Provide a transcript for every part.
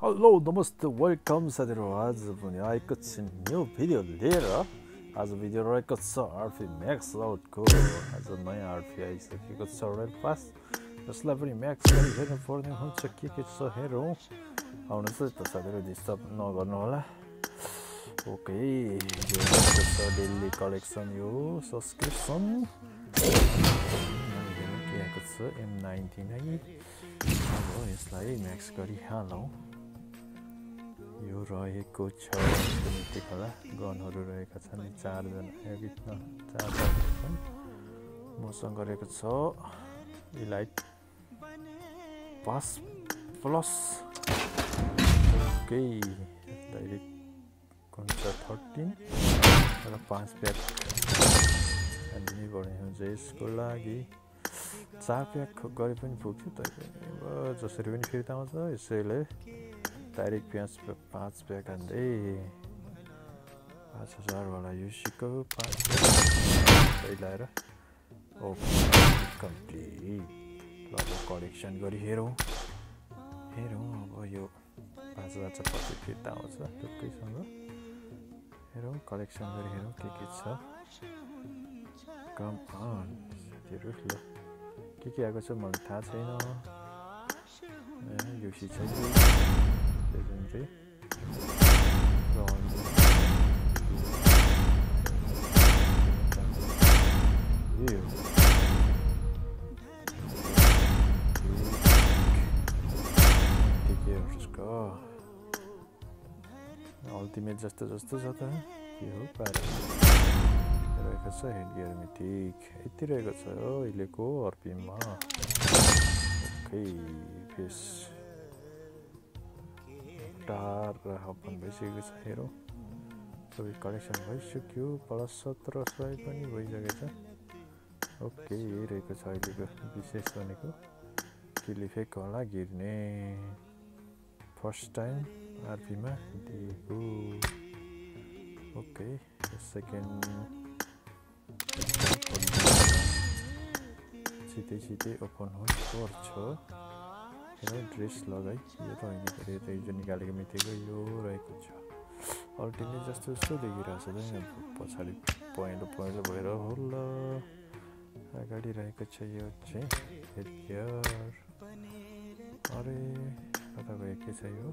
Hello नमस्ते welcome साथीहरू आज पनि आएको छु न्यू भिडियो लिएर आज भिडियो रहेको छ आरपी म्याक्स आउटको आज नयाँ आरपी आइसकेको छ रोयल पास जसलाई पनि म्याक्स गरी हेर्नुपर्ने हुन्छ के के छ हेरौँ आउनुहोस् है त साथीहरू डिस्टर्ब नगर्नु होला ओके डेली कलेक्सन यो सब्सक्रिप्सन के छ एम नाइन्टिन है अब यसलाई म्याक्स गरिहालौँ यो रहेको छ। होला गनहरू रहेका छन्। चारजना बिचमा चारजना छन्। मसँग रहेको छ इलाइट पास प्लस। हुन्छ थर्टिन र पाँच प्याक। हालिनै पर्ने यसको लागि। चार प्याक गरे पनि पुग्थ्यो तैपनि जसरी पनि फिर्ता आउँछ यसैले डाइरेक्ट प्याज पाँच प्याक हान्दै पाँच हजारवाला यो सिक्को पाँच पहिलाएर कम्प्लिट कलेक्सन गरी हेरौँ हेरौँ अब यो पाँच हजार चाहिँ पछि फिर्ता आउँछ ढुक्कैसँग हेरौँ कलेक्सन गरी हेरौँ के के छ कम साथीहरू ल के के आएको छ मलाई थाहा छैन यो छैन legendary bronze view ठिकैहरूको अल्टिमेट जस्तो जस्तो छ त छ हेड गियर मिटिक यति रहेको छ अहिलेको स्टार हप्पन भइसकेको छ हेरौँ सबै कलेक्सन भइसक्यो प्लस सत्र सय पनि भइसकेको छ ओके रहेको छ अहिलेको विशेष भनेको किलिफेक होला गिर्ने फर्स्ट टाइम आरपीमा दिएको ओके सेकेन्ड छिटै छिटै ओपन हुनुपर्छ हेर ड्रेस लगाइ यो त होइन फेरि यता हिजो निकालेको मितेको यो रहेको छ। अल्टिमेट जस्तो जस्तो देखिरहेको छ पछाडि पहेँलो पहेँलो भएर होला। अगाडि रहेको छ यो चाहिँ अरे कता गयो के छ यो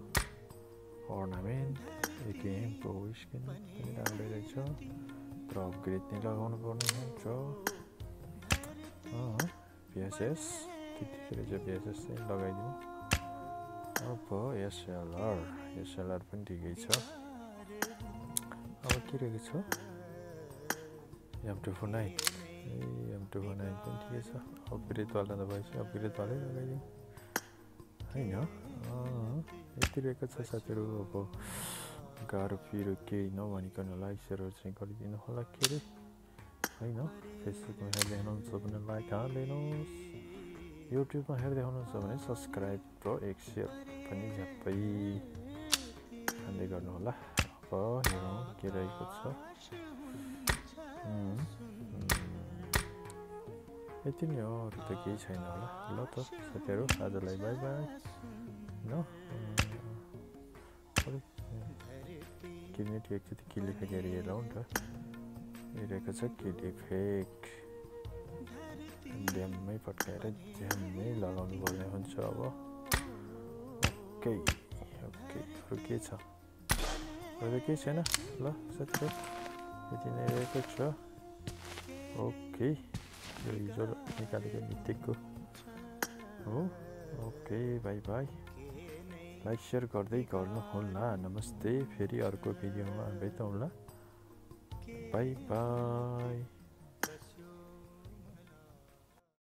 अर्नामेन्ट एकेएम प्रो स्किन पनि राम्रै रहेछ। तर अपग्रेड नै लगाउनु पर्ने हुन्छ पिएसएस त्यतिखेर चाहिँ बिएसएस चाहिँ लगाइदिउँ अब एसएलआर एसएलआर पनि ठिकै छ अब के रहेको छ M two four nine A M two four nine पनि ठिकै छ अपग्रेडवाला त भएछ अपग्रेडवालै लगाइदिउँ होइन यति रहेको छ साथीहरू अब गाह्रो पिरो केही नभनिकन लाइक्सहरू चाहिँ गरिदिनु होला के अरे होइन फेसबुकमा हेर्दै हुनुहुन्छ भने लाइक हालिदिनुहोस् युट्युबमा हेर्दै हुनुहुन्छ भने सब्सक्राइब र एक सेयर पनि झ्याप्पै खाँदै गर्नुहोला। अब हेरौँ के रहेको छ। यति नै हो अरू त केही छैन होला। ल त साथीहरू आजलाई बाई बाई। ल किन्ने एकचोटि किली फेकेर हेरौँ नि त। हेरेको छ किली फेक। ड्याममै पट्काएर ड्याममै लगाउनु पर्ने हुन्छ अब। ओके ओके अरू के छ? अरू केही छैन? ल साथीहरू यति नै रहेको छ। ओके यो हिजो निकालेको बित्तिको हो। Okay bye bye. Like share गर्दै गर्नुहोला नमस्ते फेरि अर्को भिडियोमा भेटौँला। Bye bye.